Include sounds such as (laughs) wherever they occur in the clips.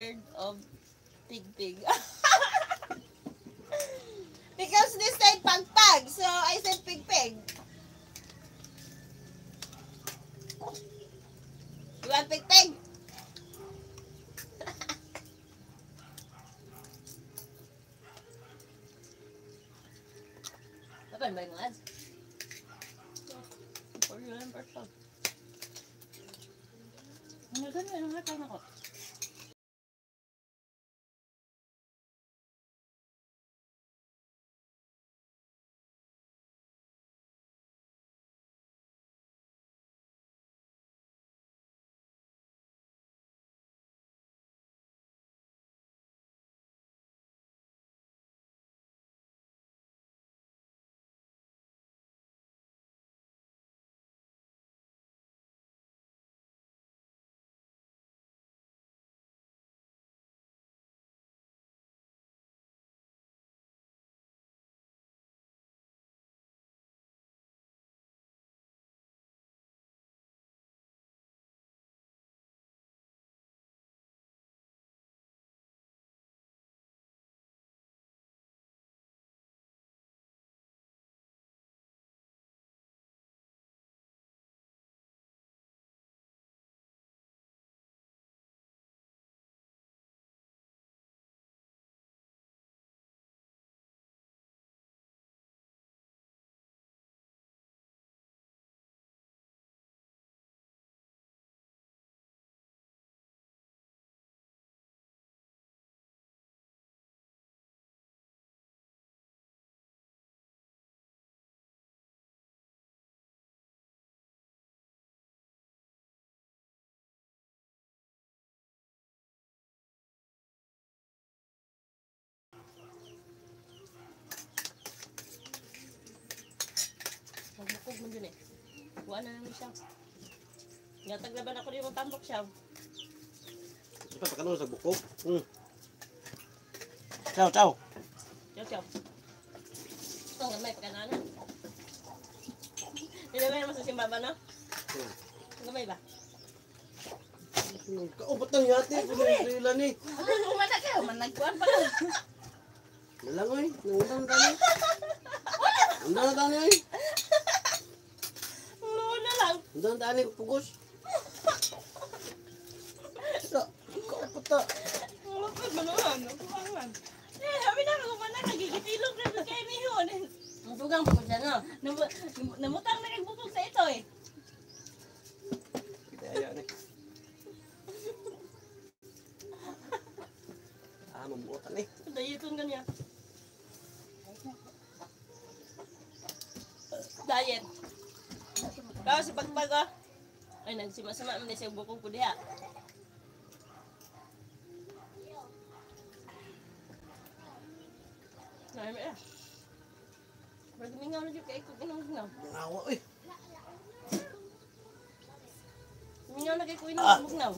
word of pig pig. (laughs) because they said pag pag, so I said pig pig. You want pig pig? (laughs) Apa ba yung ads? For you and person. Ano ganun? Ano nga tayo ako? Magbukog man dun eh. Kuha na naman siya. Ngatag laban ako dito tambok siya. Ito pa kanu sa bukog. Hmm. Ciao, ciao. Ciao, ciao. Ang gamay pagkananan. Nilagay naman sa simba ba, no? Hmm. Ang gamay ba? Kaupat ng yate. Pinag-rila ni. Ano, umana kayo. Managkuhan pa lang. Nalangoy. Nangulang tani. (laughs) Nangulang tani ay. Na. Nangulang tani pugos. Sa, kaupat ta. Ulo pa ba naman? Kumangan. Eh, sabi na ako man nagigitilog na ba kayo niyo? Ang dugang po siya, no? Namu- namu- Namutang na nagbubog sa ito, eh. Kaya ni. Ah, mabuotan eh. Dayeton ka niya. Diet. Kaya si Pagpag, ah. Ay, nagsima-sama man siya bukong ko diha. Ay, may ah. Pero gumingaw na dyan kay ikot inong gingaw. Nangawa eh. Gumingaw na kay ko Ah. inong bugnaw.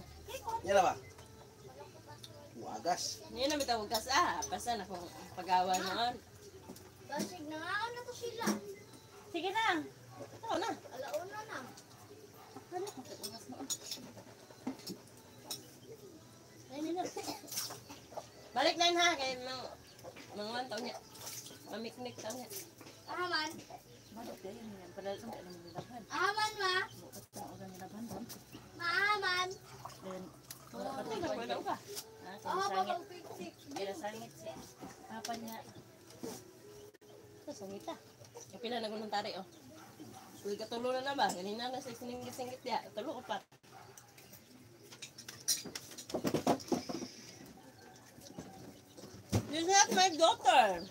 Yan na ba? Wagas. Hindi na bitawag ka sa ah. Basta na kung pagawa noon. Basig na nga na to sila. Sige na. Ito na. Alauna na. Ano kung sa ulas mo? Ay, nila. Balik na yun, ha. Kaya mga mga one taon niya. Mamiknik taon niya. Aman. Balik na yun. yan. Padal sa mga nilaban. Aman ma. Bukas na ulan nilaban doon. Maaman. Then, wala pa tayo kwento ka. Ha? Oh, Kaya sangit. Kaya sangit siya. Papa niya. Ito, sangit ah. Pila na tari, oh. Uy, katulo na na ba? Ganina na sa siningit-singit niya. Tulo ko pa. This is my daughter.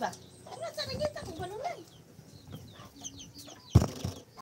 ba? Ano sa nakita ko, ganun lang.